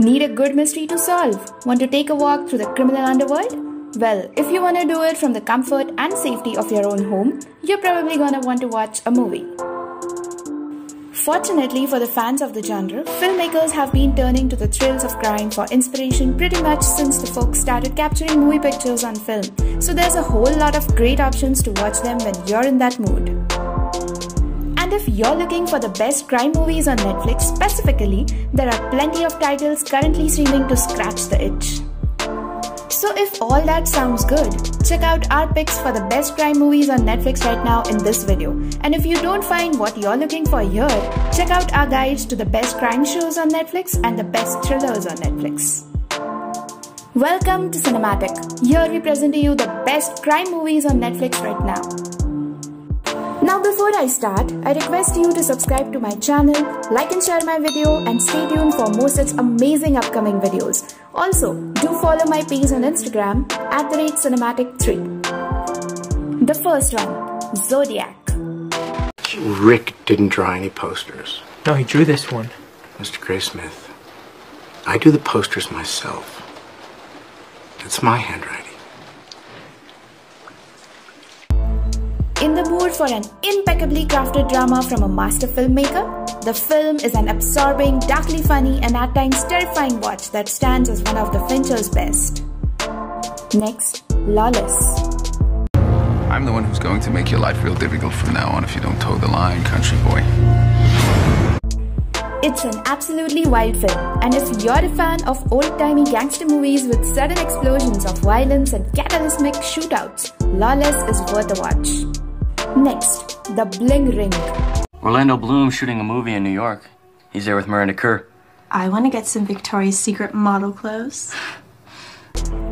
Need a good mystery to solve? Want to take a walk through the criminal underworld? Well, if you want to do it from the comfort and safety of your own home, you're probably gonna want to watch a movie. Fortunately for the fans of the genre, filmmakers have been turning to the thrills of crime for inspiration pretty much since the folks started capturing movie pictures on film, so there's a whole lot of great options to watch them when you're in that mood. And if you're looking for the best crime movies on Netflix specifically, there are plenty of titles currently streaming to scratch the itch. So if all that sounds good, check out our picks for the best crime movies on Netflix right now in this video. And if you don't find what you're looking for here, check out our guides to the best crime shows on Netflix and the best thrillers on Netflix. Welcome to Cinematic. Here we present to you the best crime movies on Netflix right now. Now before I start, I request you to subscribe to my channel, like and share my video and stay tuned for more such amazing upcoming videos. Also, do follow my page on Instagram at the rate cinematic3. The first one, Zodiac. Rick didn't draw any posters. No, he drew this one. Mr. Graysmith, I do the posters myself. It's my handwriting. For an impeccably crafted drama from a master filmmaker? The film is an absorbing, darkly funny, and at times terrifying watch that stands as one of the Fincher's best. Next, Lawless. I'm the one who's going to make your life real difficult from now on if you don't toe the line, country boy. It's an absolutely wild film, and if you're a fan of old-timey gangster movies with sudden explosions of violence and cataclysmic shootouts, Lawless is worth a watch. Next, The Bling Ring. Orlando Bloom shooting a movie in New York. He's there with Miranda Kerr. I want to get some Victoria's Secret model clothes.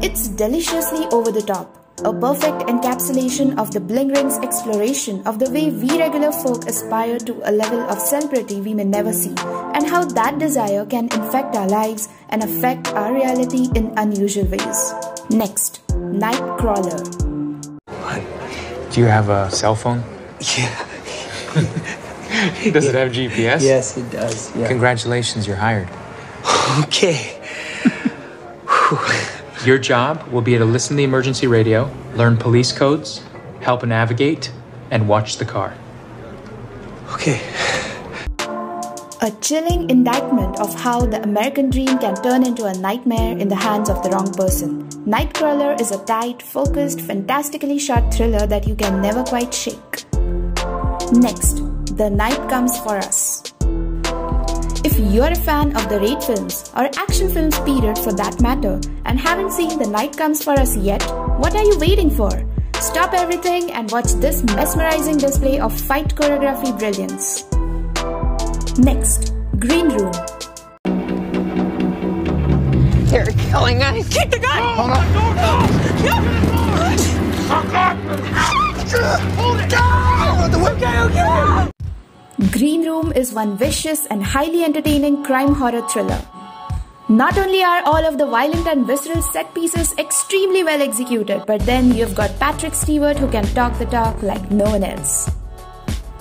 It's deliciously over the top. A perfect encapsulation of the Bling Ring's exploration of the way we regular folk aspire to a level of celebrity we may never see, and how that desire can infect our lives and affect our reality in unusual ways. Next, Nightcrawler. Do you have a cell phone? Yeah. Does it have GPS? Yes, it does. Yeah. Congratulations, you're hired. Okay. Your job will be to listen to the emergency radio, learn police codes, help navigate, and watch the car. Okay. A chilling indictment of how the American dream can turn into a nightmare in the hands of the wrong person. Nightcrawler is a tight, focused, fantastically shot thriller that you can never quite shake. Next, The Night Comes For Us. If you're a fan of the raid films, or action films period for that matter, and haven't seen The Night Comes For Us yet, what are you waiting for? Stop everything and watch this mesmerizing display of fight choreography brilliance. Next, Green Room. They're killing us. Keep the gun! Hold on. No, no, no. Okay, okay. Green Room is one vicious and highly entertaining crime horror thriller. Not only are all of the violent and visceral set pieces extremely well executed, but then you've got Patrick Stewart who can talk the talk like no one else.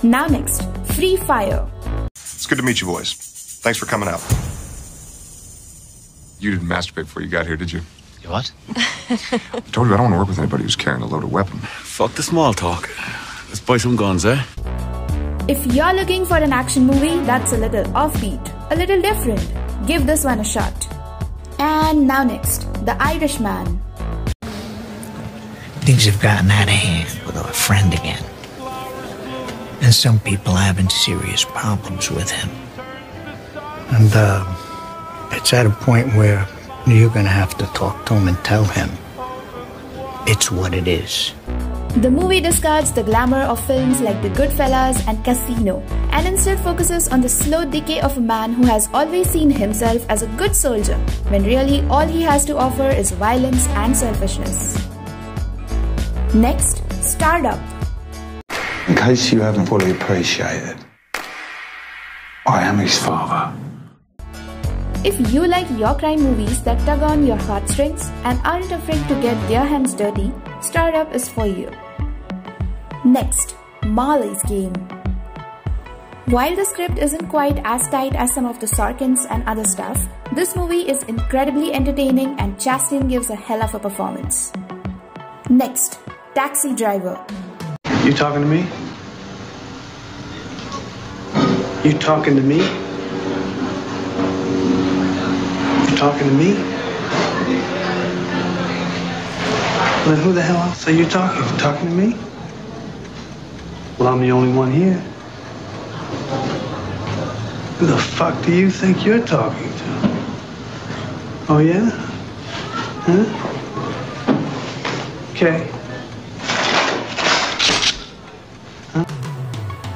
Now next, Free Fire. It's good to meet you boys. Thanks for coming out. You didn't masturbate before you got here, did you? You what? I told you I don't want to work with anybody who's carrying a loaded weapon. Fuck the small talk. Let's buy some guns, eh? If you're looking for an action movie that's a little offbeat, a little different, give this one a shot. And now next, The Irishman. Things have gotten out of hand with our friend again. And some people having serious problems with him. And, uh, it's at a point where you're gonna have to talk to him and tell him it's what it is. The movie discards the glamour of films like The Goodfellas and Casino and instead focuses on the slow decay of a man who has always seen himself as a good soldier when really all he has to offer is violence and selfishness. Next, Startup. In case you haven't fully appreciated, I am his father. If you like your crime movies that tug on your heartstrings and aren't afraid to get their hands dirty, Startup is for you. Next, Molly's Game. While the script isn't quite as tight as some of the Sorkins and other stuff, this movie is incredibly entertaining and Chastain gives a hell of a performance. Next, Taxi Driver. You talking to me? You talking to me? You talking to me? Then who the hell else are you talking? You talking to me? Well, I'm the only one here. Who the fuck do you think you're talking to? Oh, yeah? Huh? Okay.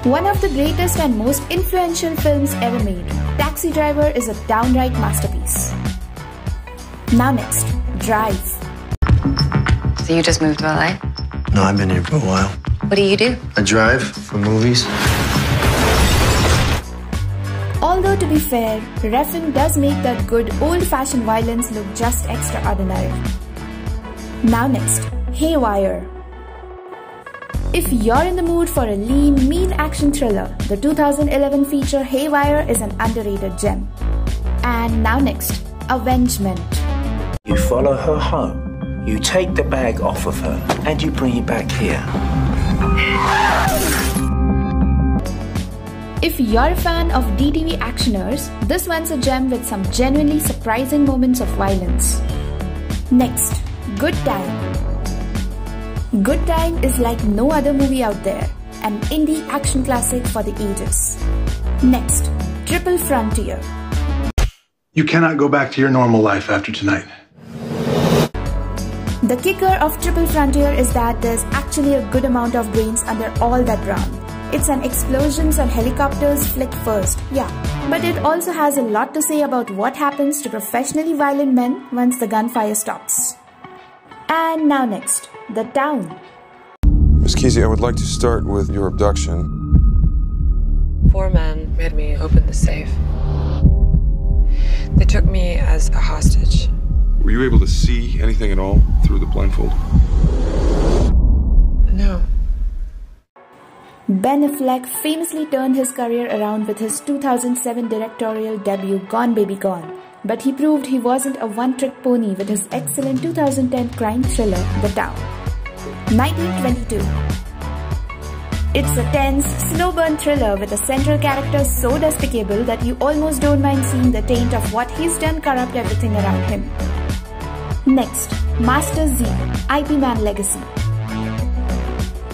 One of the greatest and most influential films ever made, Taxi Driver is a downright masterpiece. Now next, Drive. So you just moved to LA? No, I've been here for a while. What do you do? I drive for movies. Although to be fair, Refn does make that good old-fashioned violence look just extraordinary. Now next, Haywire. If you're in the mood for a lean, mean action thriller, the 2011 feature Haywire is an underrated gem. And now next, Avengement. You follow her home, you take the bag off of her, and you bring it back here. If you're a fan of DTV actioners, this one's a gem with some genuinely surprising moments of violence. Next, Good Time. Good Time is like no other movie out there, an indie action classic for the ages. Next, Triple Frontier. You cannot go back to your normal life after tonight. The kicker of Triple Frontier is that there's actually a good amount of brains under all that brown. It's an explosions and helicopters flick first, yeah. But it also has a lot to say about what happens to professionally violent men once the gunfire stops. And now next, The Town. Miss Keesey, I would like to start with your abduction. Four men made me open the safe. They took me as a hostage. Were you able to see anything at all through the blindfold? No. Ben Affleck famously turned his career around with his 2007 directorial debut Gone Baby Gone, but he proved he wasn't a one-trick pony with his excellent 2010 crime thriller The Town. 1922 It's a tense, slow burn thriller with a central character so despicable that you almost don't mind seeing the taint of what he's done corrupt everything around him. Next, Master Z, IP Man Legacy.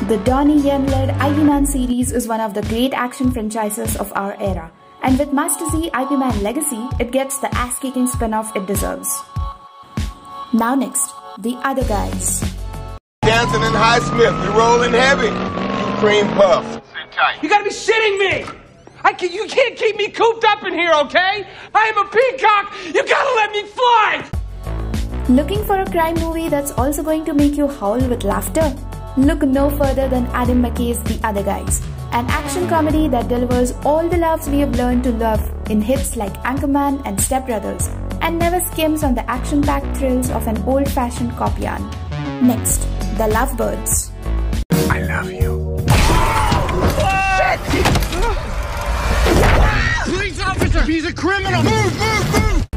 The Donnie Yen led IP Man series is one of the great action franchises of our era, and with Master Z IP Man Legacy, it gets the ass kicking spin off it deserves. Now, next, The Other Guys. Dancing in High Smith, we rolling heavy. You cream puff. Sit tight. You gotta be shitting me! I can, you can't keep me cooped up in here, okay? I am a peacock! You gotta let me fly! Looking for a crime movie that's also going to make you howl with laughter? Look no further than Adam McKay's The Other Guys, an action comedy that delivers all the loves we have learned to love in hits like Anchorman and Step Brothers, and never skims on the action packed thrills of an old fashioned cop yarn. Next, The Lovebirds. I love you. Police officer! He's a criminal! Move, move, move!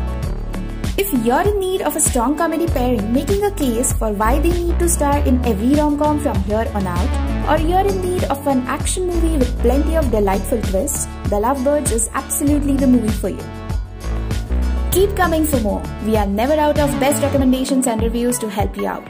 If you're in need of a strong comedy pairing making a case for why they need to star in every rom-com from here on out, or you're in need of an action movie with plenty of delightful twists, The Lovebirds is absolutely the movie for you. Keep coming for more. We are never out of best recommendations and reviews to help you out.